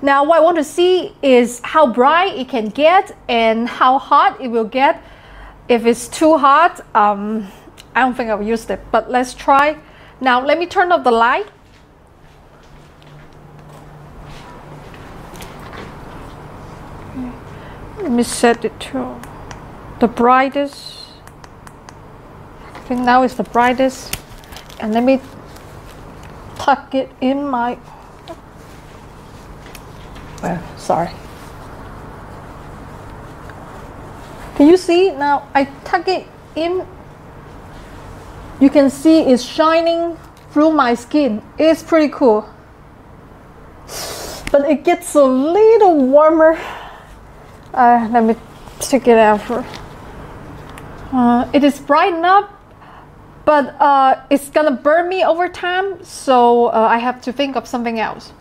Now what I want to see is how bright it can get and how hot it will get. If it's too hot, um, I don't think I'll use it, but let's try. Now let me turn off the light. Let me set it to the brightest. I think now is the brightest. And let me tuck it in my, well, sorry. Can you see now? I tuck it in. You can see it's shining through my skin. It's pretty cool. But it gets a little warmer. Uh, let me take it out for. Uh, it is bright enough, but uh, it's gonna burn me over time, so uh, I have to think of something else.